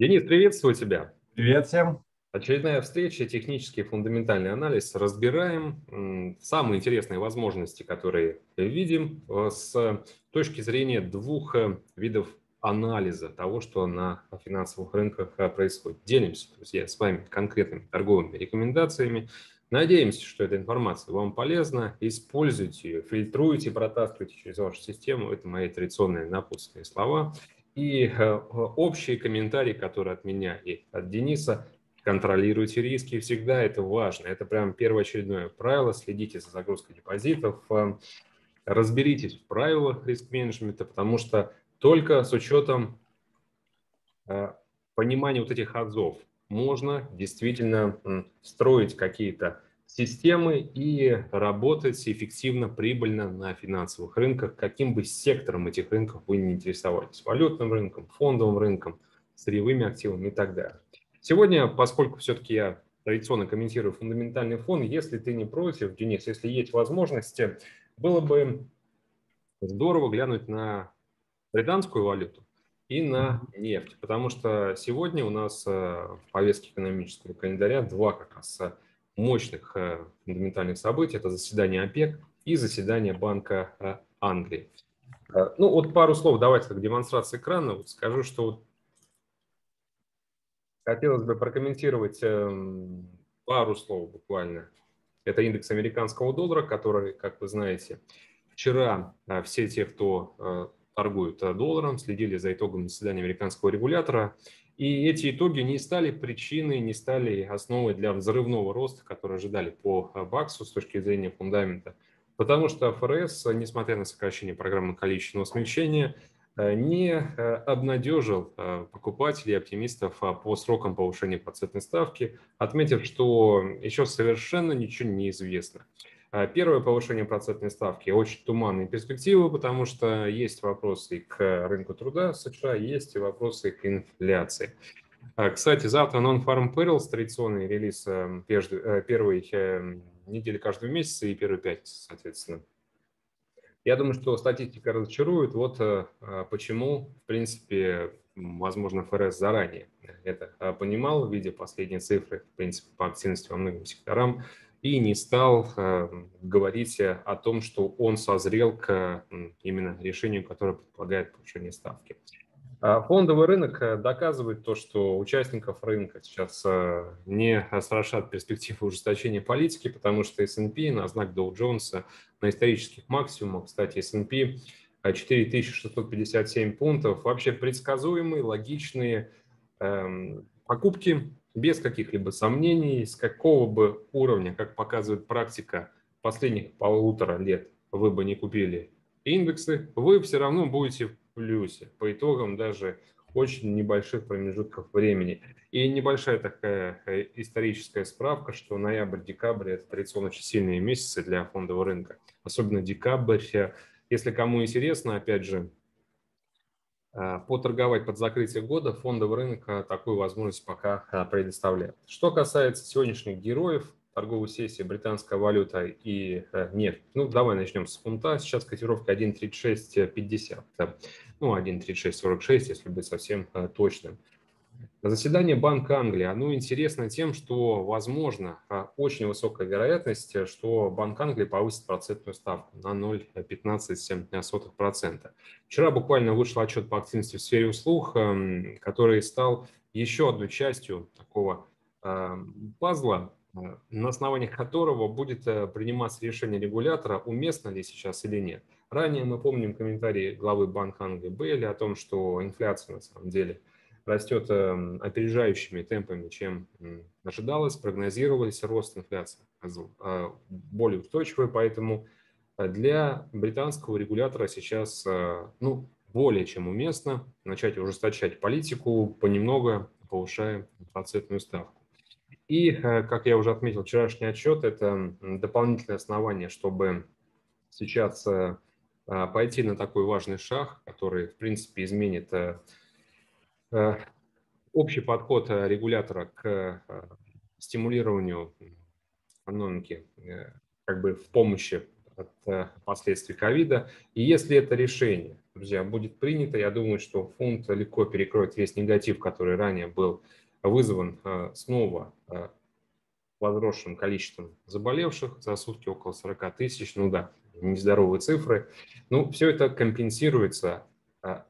Денис, приветствую тебя. Привет всем. Очередная встреча, технический фундаментальный анализ. Разбираем самые интересные возможности, которые видим э, с точки зрения двух э, видов анализа того, что на финансовых рынках э, происходит. Делимся, друзья, с вами конкретными торговыми рекомендациями. Надеемся, что эта информация вам полезна. Используйте ее, фильтруйте, протаскивайте через вашу систему. Это мои традиционные напутственные слова. И общие комментарии, которые от меня и от Дениса, контролируйте риски, всегда это важно. Это прям первоочередное правило, следите за загрузкой депозитов, э, разберитесь в правилах риск-менеджмента, потому что только с учетом э, понимания вот этих азов можно действительно строить какие-то системы и работать эффективно, прибыльно на финансовых рынках, каким бы сектором этих рынков вы не интересовались, валютным рынком, фондовым рынком, сырьевыми активами и так далее. Сегодня, поскольку все-таки я традиционно комментирую фундаментальный фон, если ты не против, Денис, если есть возможности, было бы здорово глянуть на британскую валюту и на нефть, потому что сегодня у нас э, в повестке экономического календаря два как раз э, мощных э, фундаментальных событий. Это заседание ОПЕК и заседание Банка Англии. Ну вот пару слов давайте к демонстрации экрана. Вот скажу, что вот Хотелось бы прокомментировать эм, пару слов буквально. Это индекс американского доллара, который, как вы знаете, вчера э, все те, кто э, торгуют э, долларом, следили за итогом заседания американского регулятора. И эти итоги не стали причиной, не стали основой для взрывного роста, который ожидали по баксу с точки зрения фундамента. Потому что ФРС, несмотря на сокращение программы количественного смещения, Э, не э, обнадежил э, покупателей и оптимистов по срокам повышения процентной ставки, отметив, что еще совершенно ничего не известно. Первое повышение процентной ставки очень туманные перспективы, потому что есть вопросы к рынку труда США, есть и вопросы к инфляции. Кстати, завтра Non-Farm Payrolls, традиционный релиз первой недели каждого месяца и первой пятницы, соответственно. Я думаю, что статистика разочарует. Вот э, а, почему, в принципе, возможно, ФРС заранее это а, понимал, видя последние цифры, в принципе, по активности во многим секторам, и не стал э, говорить о том, что он созрел к именно решению, которое предполагает повышение ставки. А фондовый рынок э, доказывает то, что участников рынка сейчас э, не страшат перспективы ужесточения политики, потому что S&P на знак Dow Jones на исторических максимумах, кстати, S&P 4657 пунктов, вообще предсказуемые, логичные эм, покупки без каких-либо сомнений, с какого бы уровня, как показывает практика последних полутора лет, вы бы не купили индексы, вы все равно будете плюсе по итогам даже очень небольших промежутков времени. И небольшая такая э, историческая справка, что ноябрь-декабрь – это традиционно очень сильные месяцы для фондового рынка. Особенно декабрь. Если кому интересно, опять же, э, поторговать под закрытие года, фондовый рынок э, такую возможность пока предоставляет. Что касается сегодняшних героев, торговой сессии британская валюта и э, нефть. Ну, давай начнем с фунта. Сейчас котировка 1.3650. Ну, 1.3646, если быть совсем э, точным. Заседание Банка Англии, оно интересно тем, что, возможно, э, очень высокая вероятность, что Банк Англии повысит процентную ставку на 0,15%. Вчера буквально вышел отчет по активности в сфере услуг, эм, который стал еще одной частью такого эм, пазла, Э, на основании которого будет э, приниматься решение регулятора, уместно ли сейчас или нет. Ранее мы помним комментарии главы Банка Англии Бейли о том, что инфляция на самом деле растет э, опережающими темпами, чем ожидалось, прогнозировались рост инфляции более устойчивый, поэтому для британского регулятора сейчас ну, более чем уместно начать ужесточать политику, понемногу повышая процентную ставку. И, э, как я уже отметил, вчерашний отчет – это дополнительное основание, чтобы сейчас э, а, пойти на такой важный шаг, который, в принципе, изменит э, общий подход регулятора к стимулированию экономики как бы в помощи от последствий ковида. И если это решение друзья, будет принято. Я думаю, что фунт легко перекроет весь негатив, который ранее был вызван снова возросшим количеством заболевших за сутки около 40 тысяч. Ну да, нездоровые цифры. Ну, все это компенсируется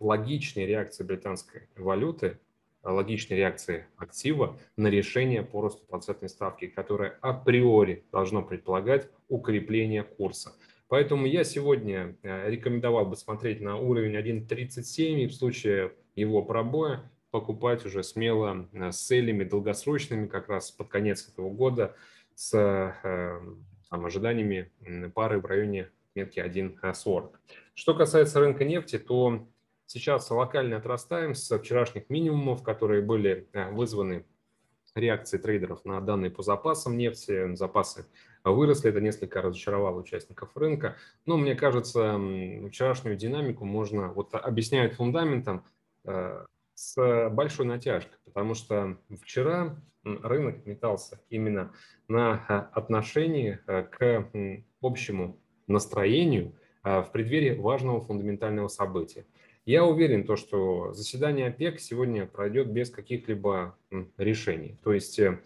логичной реакцией британской валюты логичной реакции актива на решение по росту процентной ставки, которое априори должно предполагать укрепление курса. Поэтому я сегодня э, рекомендовал бы смотреть на уровень 1.37 и в случае его пробоя покупать уже смело с целями долгосрочными как раз под конец этого года с там, ожиданиями пары в районе метки 1.40. Что касается рынка нефти, то Сейчас локально отрастаем с вчерашних минимумов, которые были э, вызваны реакцией трейдеров на данные по запасам нефти. Запасы выросли, это несколько разочаровало участников рынка. Но мне кажется, вчерашнюю динамику можно, вот объясняют фундаментом, э, с большой натяжкой, потому что вчера рынок метался именно на э, отношении к общему настроению в преддверии важного фундаментального события. Я уверен, то, что заседание ОПЕК сегодня пройдет без каких-либо решений. То есть э,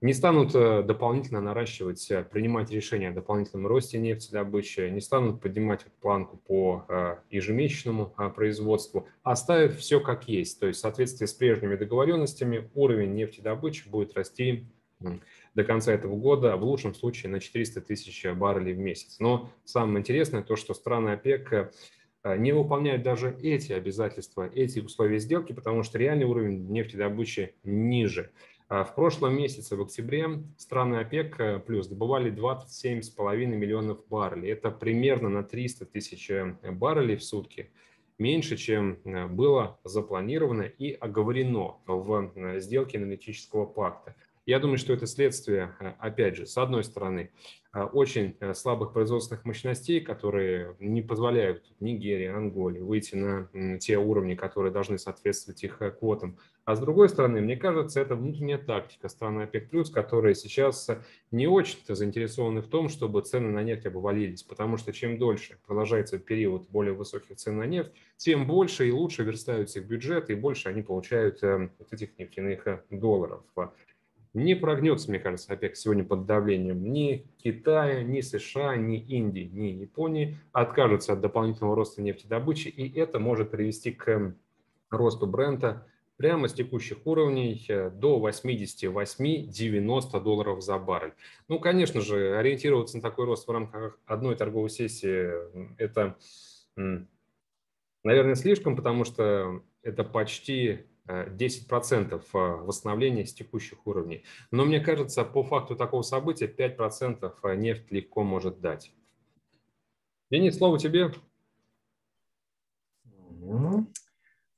не станут э, дополнительно наращивать, э, принимать решения о дополнительном росте нефтедобычи, не станут поднимать планку по ежемесячному производству, оставив все как есть. То есть в соответствии с прежними договоренностями уровень нефтедобычи будет расти до конца этого года, в лучшем случае на 400 тысяч баррелей в месяц. Но самое интересное то, что страны ОПЕК не выполняют даже эти обязательства, эти условия сделки, потому что реальный уровень нефтедобычи ниже. А в прошлом месяце, в октябре, страны ОПЕК э, плюс добывали 27,5 миллионов баррелей. Это примерно на 300 тысяч э, баррелей в сутки меньше, чем было запланировано и оговорено в сделке аналитического пакта. Я думаю, что это следствие, опять же, с одной стороны, Э, очень э, слабых производственных мощностей, которые не позволяют Нигерии, Анголе выйти на те уровни, которые должны соответствовать их э, квотам. А с другой стороны, мне кажется, это внутренняя тактика страны ОПЕК+, которые сейчас не очень-то заинтересованы в том, чтобы цены на нефть обвалились, потому что чем дольше продолжается период более высоких цен на нефть, тем больше и лучше верстаются их бюджеты, и больше они получают вот этих нефтяных долларов не прогнется, мне кажется, ОПЕК сегодня под давлением ни Китая, ни США, ни Индии, ни Японии откажутся от дополнительного роста нефтедобычи, и это может привести к росту бренда прямо с текущих уровней э, до 88-90 долларов за баррель. Ну, конечно же, ориентироваться на такой рост в рамках одной торговой сессии – это, наверное, слишком, потому что это почти 10% э, э, восстановления с текущих уровней. Но мне кажется, по факту такого события 5% э, нефть легко может дать. Денис, слово тебе.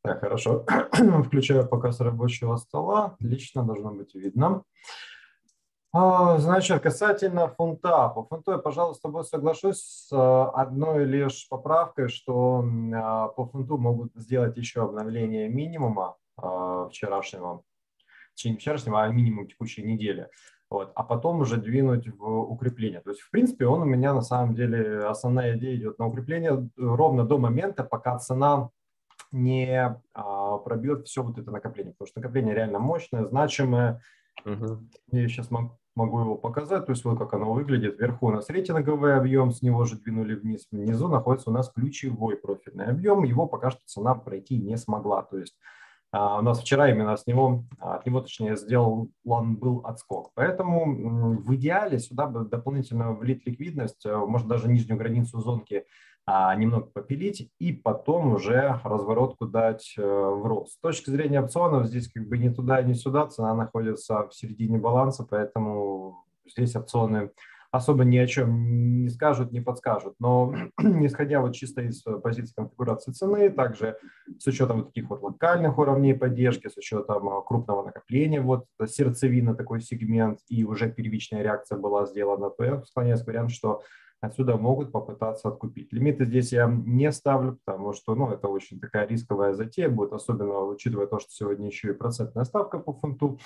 Так, хорошо. Включаю показ рабочего стола. Отлично, должно быть видно. А, значит, касательно фунта. По фунту я, пожалуй, с тобой соглашусь с одной лишь поправкой, что по фунту могут сделать еще обновление минимума а, вчерашнего, не вчерашнего, а минимум текущей недели. Вот, а потом уже двинуть в укрепление. То есть, в принципе, он у меня на самом деле, основная идея идет на укрепление ровно до момента, пока цена не а, пробьет все вот это накопление. Потому что накопление реально мощное, значимое. Угу. Я сейчас могу, могу его показать. То есть, вот как оно выглядит. Вверху у нас рейтинговый объем, с него же двинули вниз. Внизу находится у нас ключевой профильный объем. Его пока что цена пройти не смогла. То есть, у нас вчера именно с него, а, от него, точнее, сделал он был отскок. Поэтому в идеале сюда бы дополнительно влить ликвидность, э, может даже нижнюю границу зонки а, немного попилить и потом уже разворотку дать э, в рост. С точки зрения опционов здесь как бы ни туда, ни сюда, цена находится в середине баланса, поэтому здесь опционы особо ни о чем не скажут, не подскажут. Но исходя вот чисто из позиции конфигурации цены, также с учетом вот таких вот локальных уровней поддержки, с учетом а, крупного накопления, вот сердцевина такой сегмент, и уже первичная реакция была сделана, то я склоняюсь к варианту, что отсюда могут попытаться откупить. Лимиты здесь я не ставлю, потому что ну, это очень такая рисковая затея будет, особенно учитывая то, что сегодня еще и процентная ставка по фунту.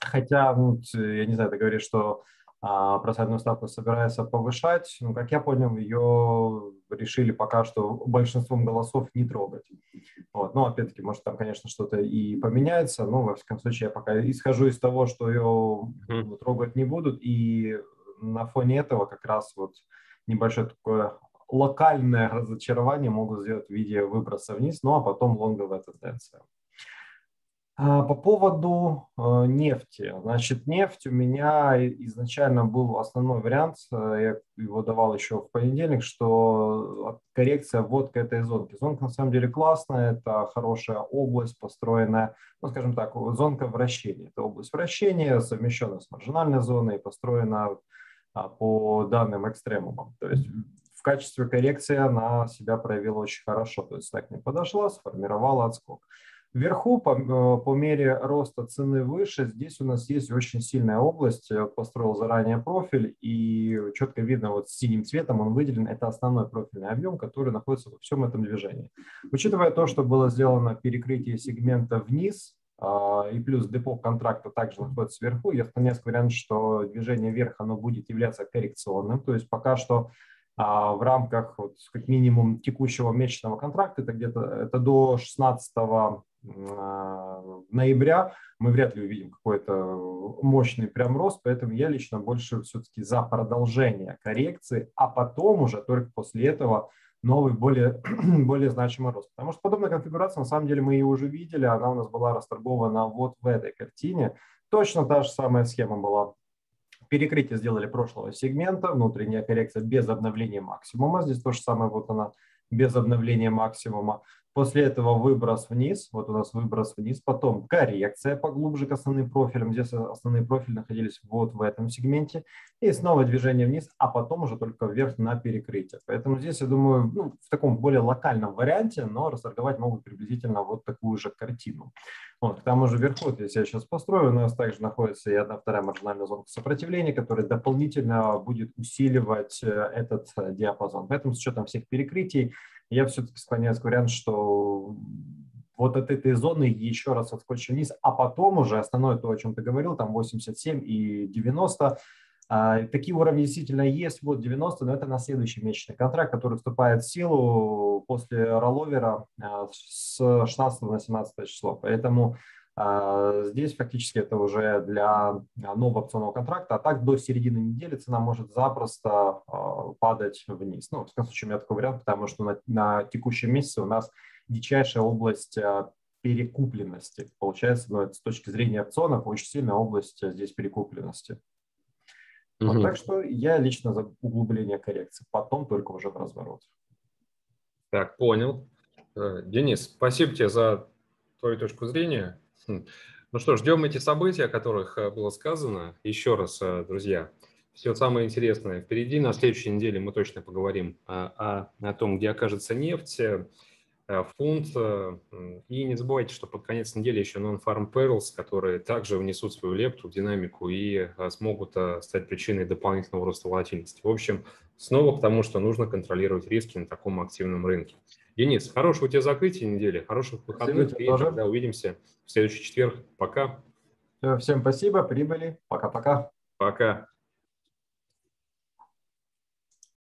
Хотя, ну, я не знаю, ты говоришь, что процентную ставку собирается повышать. Ну, как я понял, ее решили пока что большинством голосов не трогать. Вот. Но опять-таки, может там, конечно, что-то и поменяется, но во всяком случае я пока исхожу из того, что ее mm. трогать не будут, и на фоне этого как раз вот небольшое такое локальное разочарование могут сделать в виде выброса вниз, ну а потом лонговая тенденция. А, по поводу э, нефти. Значит, нефть у меня изначально был основной вариант, э, я его давал еще в понедельник, что коррекция вводка этой зонки. Зонка на самом деле классная, это хорошая область, построенная, ну, скажем так, зонка вращения. Это область вращения, совмещенная с маржинальной зоной, построена по данным экстремумам. То есть в качестве коррекции она себя проявила очень хорошо. То есть так не подошла, сформировала отскок. Вверху, по, э, по мере роста цены выше, здесь у нас есть очень сильная область. Я построил заранее профиль, и четко видно, вот синим цветом он выделен. Это основной профильный объем, который находится во всем этом движении. Учитывая то, что было сделано перекрытие сегмента вниз, а, и плюс депо контракта также находится вверху, я склоняюсь к варианту, что движение вверх оно будет являться коррекционным. То есть пока что а, в рамках вот, как минимум текущего месячного контракта, это где-то это до 16 а, ноября мы вряд ли увидим какой-то мощный прям рост, поэтому я лично больше все-таки за продолжение коррекции, а потом уже только после этого новый, более, более значимый рост. Потому что подобная конфигурация, на самом деле, мы ее уже видели, она у нас была расторгована вот в этой картине. Точно та же самая схема была. Перекрытие сделали прошлого сегмента, внутренняя коррекция без обновления максимума. Здесь то же самое, вот она без обновления максимума. После этого выброс вниз, вот у нас выброс вниз, потом коррекция поглубже к основным профилям, здесь основные профили находились вот в этом сегменте, и снова движение вниз, а потом уже только вверх на перекрытие. Поэтому здесь, я думаю, ну, в таком более локальном варианте, но расторговать могут приблизительно вот такую же картину. Вот, к тому же вверху, вот если я сейчас построю, у нас также находится и одна вторая маржинальная зона сопротивления, которая дополнительно будет усиливать э, этот э, диапазон. Поэтому с учетом всех перекрытий, я все-таки склоняюсь к варианту, что вот от этой зоны еще раз отскочим вниз, а потом уже основное то, о чем ты говорил, там 87 и 90, а, такие уровни действительно есть, вот 90, но это на следующий месячный контракт, который вступает в силу после ролловера а, с 16 на 17 число. Поэтому здесь фактически это уже для нового опционного контракта, а так до середины недели цена может запросто а, падать вниз. Ну, в конце случае, у меня такой вариант, потому что на, на текущем месяце у нас дичайшая область а, перекупленности. Получается, ну, это с точки зрения опционов очень сильная область здесь перекупленности. Угу. Вот, так что я лично за углубление коррекции, потом только уже в разворот. Так, понял. Э, Денис, спасибо тебе за твою точку зрения. Ну что, ждем эти события, о которых э, было сказано. Еще раз, э, друзья, все самое интересное впереди. На следующей неделе мы точно поговорим о, о, о том, где окажется нефть, э, фунт. И не забывайте, что под конец недели еще Non-Farm Perils, которые также внесут свою лепту в динамику и смогут стать причиной дополнительного роста волатильности. В общем, снова к тому, что нужно контролировать риски на таком активном рынке. Денис, хорошего тебе закрытия недели, хороших выходных, и тоже. тогда увидимся в следующий четверг. Пока. Всем спасибо, прибыли. Пока-пока. Пока.